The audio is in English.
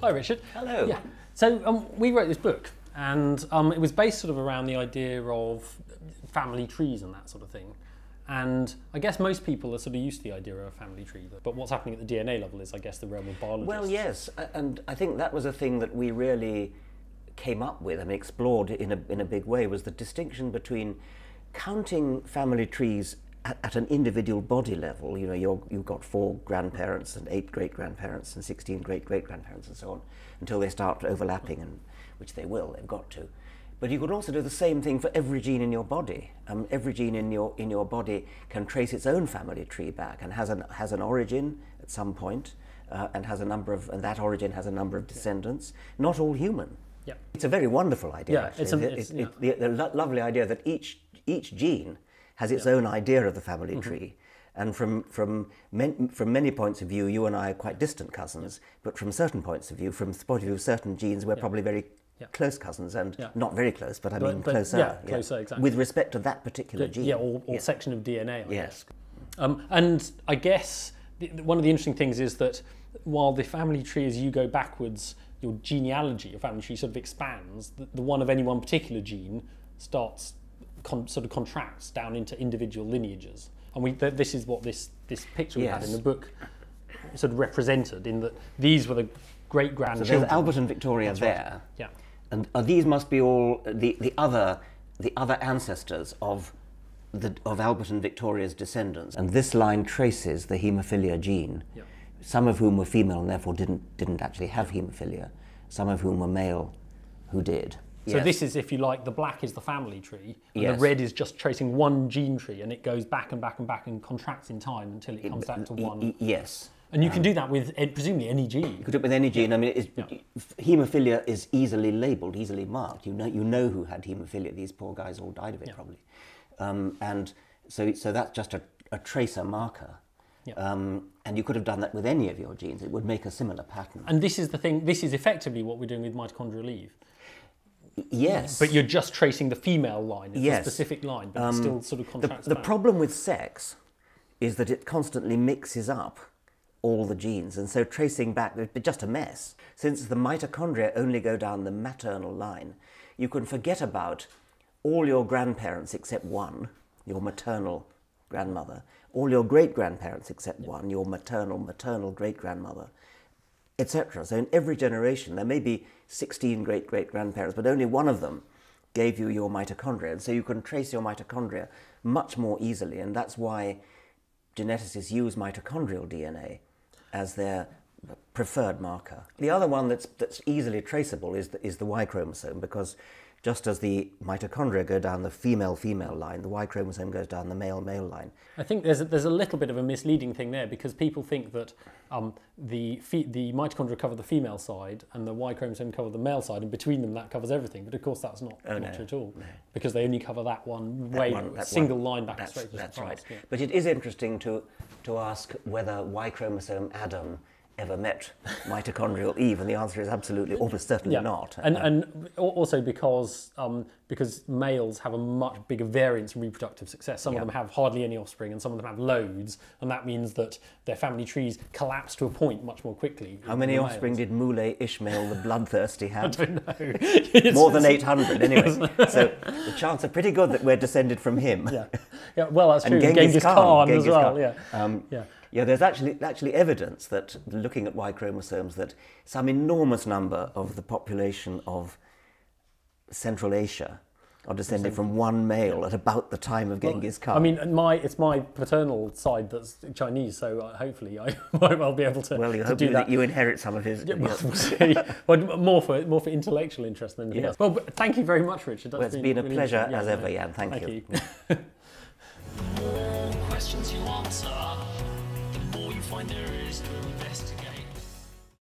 Hi, Richard. Hello. Yeah. So um, we wrote this book, and um, it was based sort of around the idea of family trees and that sort of thing. And I guess most people are sort of used to the idea of a family tree, but what's happening at the DNA level is, I guess, the realm of biology. Well, yes, and I think that was a thing that we really came up with and explored in a, in a big way was the distinction between counting family trees at, at an individual body level. You know, you're, you've got four grandparents and eight great grandparents and 16 great great grandparents and so on until they start overlapping, and which they will, they've got to. But you could also do the same thing for every gene in your body. Um, every gene in your in your body can trace its own family tree back and has an has an origin at some point, uh, and has a number of and that origin has a number of descendants. Not all human. Yeah. It's a very wonderful idea. Yeah, actually. it's a- It- it's- it- yeah. the, the lo- lovely idea that each each gene has its own idea of the family Mm-hmm. tree. And from from men, from many points of view, you and I are quite distant cousins. But from certain points of view, from the point of view of certain genes, we're probably very Yeah. close cousins, and Yeah. not very close, but I But- mean but, closer. yeah, closer, exactly. With respect to that particular gene. yeah, or, or Yeah. section of DNA. I Yes. Um, and I guess one of the interesting things is that while the family tree, as you go backwards, your genealogy, your family tree sort of expands, the, the one of any one particular gene starts con, sort of contracts down into individual lineages. And we, th- this is what this, this picture we had in the book sort of represented, in that these were the great So grandchildren. there's Albert and Victoria right. there. Yeah. And uh, these must be all the, the other the other ancestors of the of Albert and Victoria's descendants. And this line traces the haemophilia gene. Yeah. Some of whom were female and therefore didn't didn't actually have haemophilia. Some of whom were male who did. So Yes. this is, if you like, the black is the family tree, and Yes. the red is just tracing one gene tree, and it goes back and back and back and contracts in time until it comes back to one. yes. And you can do that with eh, presumably any gene. You could do it with any gene. I mean, it's, haemophilia is easily labelled, easily marked. You know, you know who had haemophilia. These poor guys all died of it, probably. Um, and so, so that's just a, a tracer marker. Yeah. Um, and you could have done that with any of your genes. It would make a similar pattern. And this is the thing. This is effectively what we're doing with mitochondrial Eve. Yes. But you're just tracing the female line. It's Yes. a specific line, but it um, still sort of the, contracts the back. problem with sex is that it constantly mixes up all the genes, and so tracing back would be just a mess. Since the mitochondria only go down the maternal line, you can forget about all your grandparents except one, your maternal grandmother, all your great grandparents except one, your maternal maternal great grandmother, etc. So in every generation, there may be 16 great great grandparents, but only one of them gave you your mitochondria. And so you can trace your mitochondria much more easily. And that's why geneticists use mitochondrial DNA as their preferred marker. The other one that's, that's easily traceable is the, is the Y chromosome because just as the mitochondria go down the female female line, the Y chromosome goes down the male male line. I think there's a, there's a little bit of a misleading thing there because people think that um, the the mitochondria cover the female side and the Y chromosome cover the male side, and between them that covers everything. But of course, that's not, Oh, not no, at all because they only cover that one way, one- that single one. line back That's, straight. that's right. yeah. But it is interesting to, to ask whether Y chromosome Adam ever met mitochondrial Eve, and the answer is absolutely, almost certainly not. And, Uh, and also because um, because males have a much bigger variance in reproductive success. Some Yeah. of them have hardly any offspring, and some of them have loads, and that means that their family trees collapse to a point much more quickly. how many offspring did Moulay Ishmael the bloodthirsty have? did? More than 800, anyway. so the chances are pretty good that we're descended from him. Yeah, yeah. Well, that's true. And Genghis, Khan, as Genghis well. Khan. Yeah. Um, Yeah. Yeah, there's actually actually evidence that looking at Y chromosomes that some enormous number of the population of Central Asia are descended from one male at about the time of Genghis Khan. I mean, my it's my paternal side that's Chinese, so uh, hopefully I might well be able to, well, you to hope do you, that. you inherit some of his. Yeah, well, we'll see. Well, more for more for intellectual interest than anything Yeah. else. Well, but thank you very much, Richard. That's Well, it's been a really pleasure interesting. as ever, no, Yan. Thank you. you. questions you answer, you find there is to investigate.